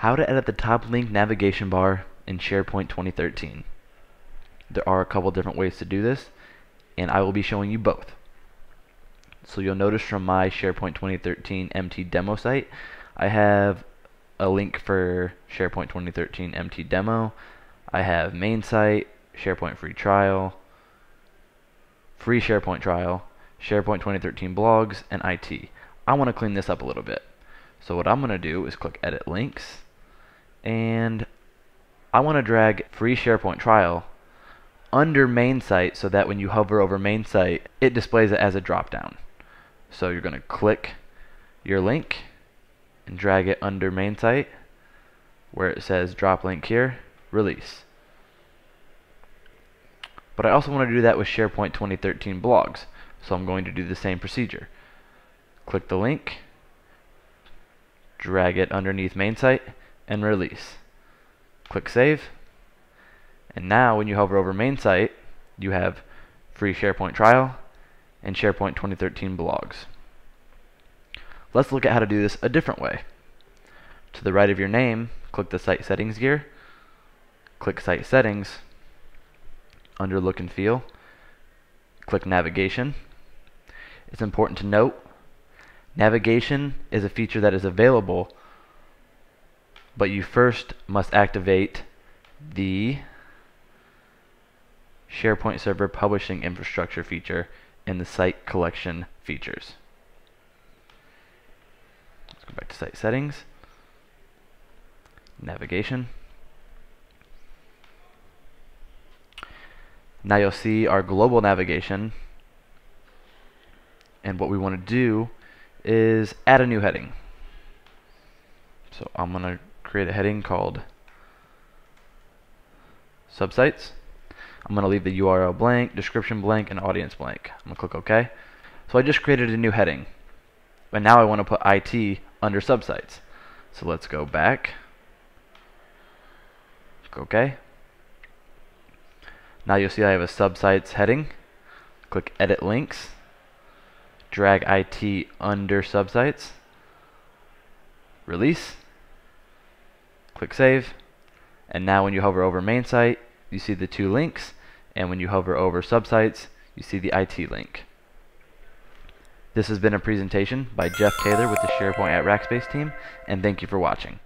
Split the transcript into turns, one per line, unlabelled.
How to edit the top link navigation bar in SharePoint 2013. There are a couple different ways to do this, and I will be showing you both. So you'll notice from my SharePoint 2013 MT demo site, I have a link for SharePoint 2013 MT demo. I have main site, SharePoint free trial, free SharePoint trial, SharePoint 2013 blogs, and IT. I want to clean this up a little bit. So what I'm going to do is click edit links and I want to drag free SharePoint trial under main site so that when you hover over main site it displays it as a drop down. So you're going to click your link and drag it under main site where it says drop link here, release. But I also want to do that with SharePoint 2013 blogs. So I'm going to do the same procedure. Click the link, drag it underneath main site, and release. Click Save. And now when you hover over main site, you have free SharePoint trial and SharePoint 2013 blogs. Let's look at how to do this a different way. To the right of your name, click the Site Settings gear, click Site Settings, under Look and Feel, click Navigation. It's important to note, navigation is a feature that is available but you first must activate the SharePoint Server Publishing Infrastructure feature in the Site Collection features. Let's go back to Site Settings, Navigation. Now you'll see our global navigation and what we want to do is add a new heading. So I'm going to create a heading called subsites. I'm going to leave the URL blank, description blank, and audience blank. I'm going to click OK. So I just created a new heading. But now I want to put IT under subsites. So let's go back. Click OK. Now you'll see I have a subsites heading. Click Edit Links. Drag IT under subsites. Release click save and now when you hover over main site you see the two links and when you hover over subsites you see the IT link. This has been a presentation by Jeff Taylor with the SharePoint at Rackspace team and thank you for watching.